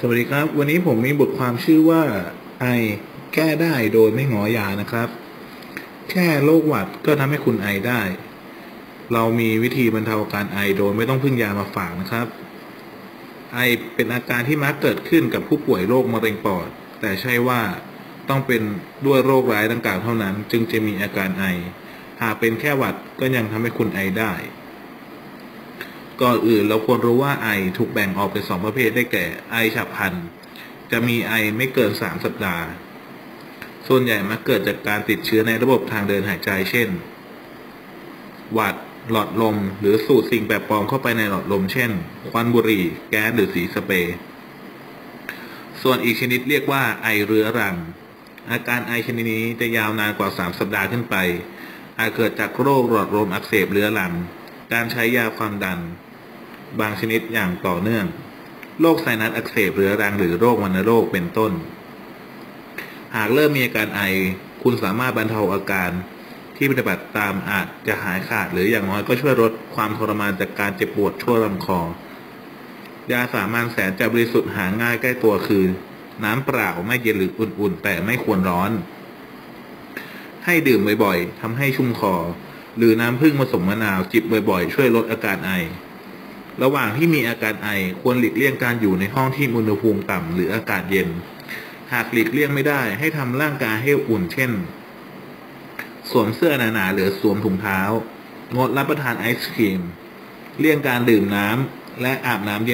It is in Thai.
สวัสดีครับ วันนี้ผมมีบทความชื่อว่าไอแก้ได้โดยไม่งอยานะครับ แค่โรคหวัดก็ทำให้คุณไอได้ เรามีวิธีบรรเทาอาการไอโดยไม่ต้องพึ่งยามาฝากนะครับ ไอเป็นอาการที่มักเกิดขึ้นกับผู้ป่วยโรคมะเร็งปอด แต่ใช่ว่าต้องเป็นด้วยโรคร้ายดังกล่าวเท่านั้น จึงจะมีอาการไอ หากเป็นแค่หวัดก็ยังทำให้คุณไอได้ ก่อนอื่นเราควรรู้ว่าไอถูกแบ่งออกเป็นสองประเภทได้แก่ไอฉับพลัน จะมีไอไม่เกินสามสัปดาห์ ส่วนใหญ่มักเกิดจากการติดเชื้อในระบบทางเดินหายใจ เช่น หวัด หลอดลม หรือสูดสิ่งแปลกปลอมเข้าไปในหลอดลม เช่น ควันบุหรี่ แก๊ส หรือสีสเปรย์ ส่วนอีกชนิดเรียกว่าไอเรื้อรัง อาการไอชนิดนี้จะยาวนานกว่า 3 สัปดาห์ขึ้นไป อาจเกิดจากโรคหลอดลมอักเสบเรื้อรัง การใช้ยาความดัน บางชนิดอย่างต่อเนื่อง โรคไซนัสอักเสบเรื้อรังหรือโรควัณโรคเป็นต้น หากเริ่มมีอาการไอ คุณสามารถบรรเทาอาการที่ปฏิบัติตามอาจจะหายขาด หรืออย่างน้อยก็ช่วยลดความทรมานจากการเจ็บปวดทั่วลำคอยาสามัญแสนจะบริสุทธิ์หาง่ายใกล้ตัวคือ น้ำเปล่าไม่เย็นหรืออุ่นๆ แต่ไม่ควรร้อน ให้ดื่มบ่อยๆทำให้ชุ่มคอ หรือน้ำผึ้งผสมมะนาวจิบบ่อยๆ ช่วยลดอาการไอ ระหว่างที่มีอาการไอควรหลีกเลี่ยงการอยู่ในห้องที่อุณหภูมิต่ำหรืออากาศเย็น หากหลีกเลี่ยงไม่ได้ให้ทำร่างกายให้อุ่นเช่น สวมเสื้อหนาๆหรือสวมถุงเท้า งดรับประทานไอศครีม เลี่ยงการดื่มน้ำและอาบน้ำเย็น